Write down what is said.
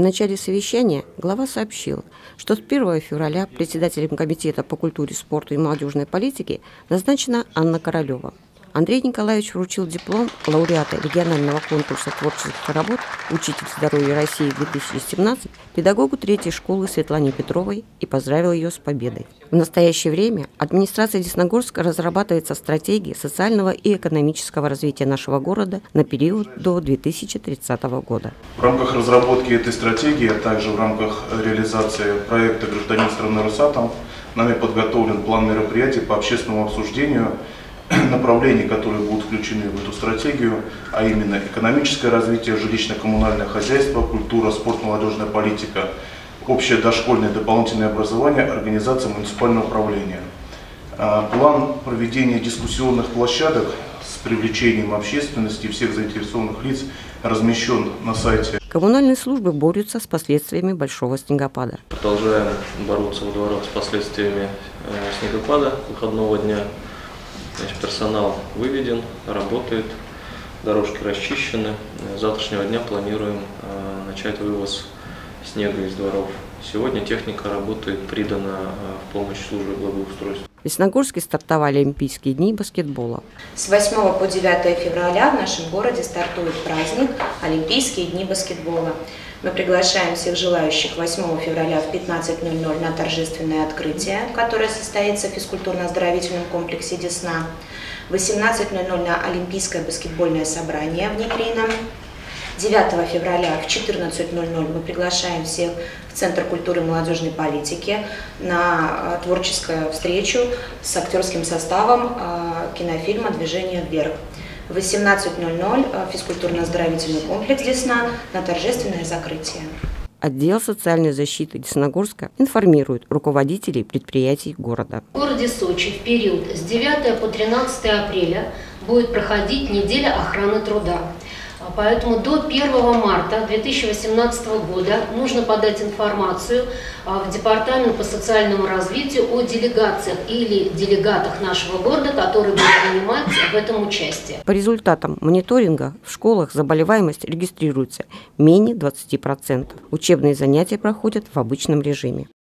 В начале совещания глава сообщил, что с 1 февраля председателем Комитета по культуре, спорту и молодежной политике назначена Анна Королева. Андрей Николаевич вручил диплом лауреата регионального конкурса творческих работ «Учитель здоровья России-2017» педагогу третьей школы Светлане Петровой и поздравил ее с победой. В настоящее время администрация Десногорска разрабатывается стратегия социального и экономического развития нашего города на период до 2030 года. В рамках разработки этой стратегии, а также в рамках реализации проекта «Гражданин страны Росатом» нами подготовлен план мероприятий по общественному обсуждению направлений, которые будут включены в эту стратегию, а именно экономическое развитие, жилищно-коммунальное хозяйство, культура, спорт, молодежная политика, общее дошкольное дополнительное образование, организация муниципального управления. А, план проведения дискуссионных площадок с привлечением общественности и всех заинтересованных лиц размещен на сайте. Коммунальные службы борются с последствиями большого снегопада. Продолжаем бороться во дворах с последствиями э, снегопада выходного дня. Значит, персонал выведен, работает, дорожки расчищены. С завтрашнего дня планируем э, начать вывоз снега из дворов. Сегодня техника работает, придана э, в помощь службе благоустройства. В Весногорске стартовали Олимпийские дни баскетбола. С 8 по 9 февраля в нашем городе стартует праздник Олимпийские дни баскетбола. Мы приглашаем всех желающих 8 февраля в 15.00 на торжественное открытие, которое состоится в физкультурно-оздоровительном комплексе «Десна». В 18.00 на Олимпийское баскетбольное собрание в Негрино. 9 февраля в 14.00 мы приглашаем всех в Центр культуры и молодежной политики на э, творческую встречу с актерским составом э, кинофильма «Движение вверх». В 18.00 э, физкультурно-оздоровительный комплекс «Десна» на торжественное закрытие. Отдел социальной защиты Десногорска информирует руководителей предприятий города. В городе Сочи в период с 9 по 13 апреля будет проходить неделя охраны труда. Поэтому до 1 марта 2018 года нужно подать информацию а, в Департамент по социальному развитию о делегациях или делегатах нашего города, которые будут принимать в этом участие. По результатам мониторинга в школах заболеваемость регистрируется менее 20%. Учебные занятия проходят в обычном режиме.